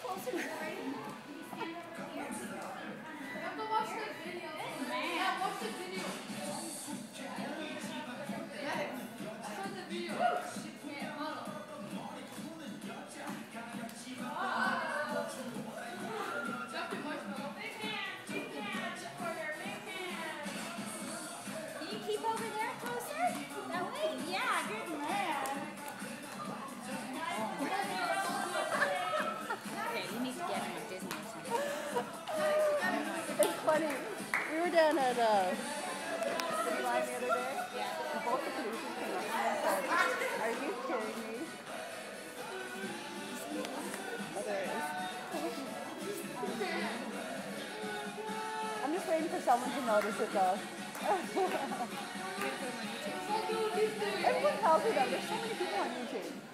closer, sorry. We were down at uh, "Are you kidding me?" I'm just waiting for someone to notice it though. Everyone tells me that there's so many people on YouTube.